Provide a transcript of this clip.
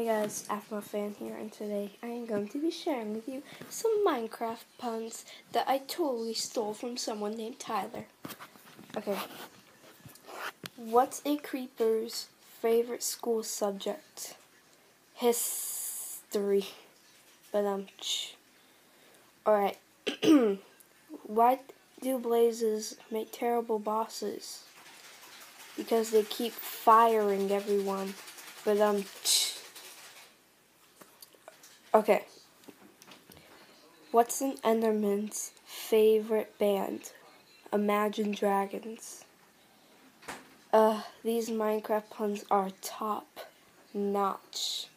Hey guys, Aphmau Fan here, and today I am going to be sharing with you some Minecraft puns that I totally stole from someone named Tyler. Okay. What's a creeper's favorite school subject? History. But um, alright. Why do blazes make terrible bosses? Because they keep firing everyone. But um, Okay. What's an Enderman's favorite band? Imagine Dragons. Uh, these Minecraft puns are top notch.